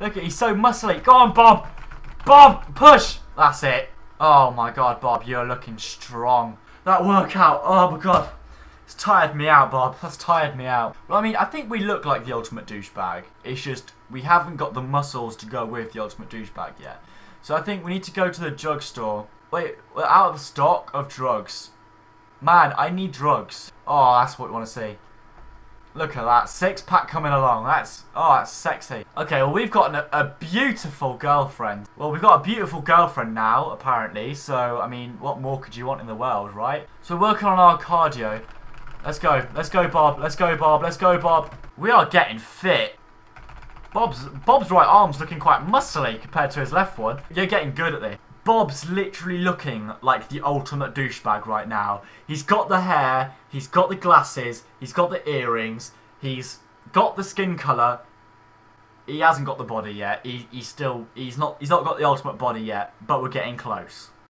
Look at he's so muscly. Go on, Bob. Bob, push. That's it. Oh my god, Bob, you're looking strong. That workout, oh my god. It's tired me out, Bob. That's tired me out. Well, I mean, I think we look like the ultimate douchebag. It's just we haven't got the muscles to go with the ultimate douchebag yet. So I think we need to go to the drugstore. Wait, we're out of stock of drugs. Man, I need drugs. Oh, that's what we want to see. Look at that. Six pack coming along. That's, oh, that's sexy. Okay, well, we've got an, a beautiful girlfriend. Well, we've got a beautiful girlfriend now, apparently. So, I mean, what more could you want in the world, right? So, we're working on our cardio. Let's go. Let's go, Bob. Let's go, Bob. Let's go, Bob. We are getting fit. Bob's Bob's right arm's looking quite muscly compared to his left one. You're getting good at this. Bob's literally looking like the ultimate douchebag right now. He's got the hair, he's got the glasses, he's got the earrings, he's got the skin colour. He hasn't got the body yet. He, he's still he's not he's not got the ultimate body yet, but we're getting close.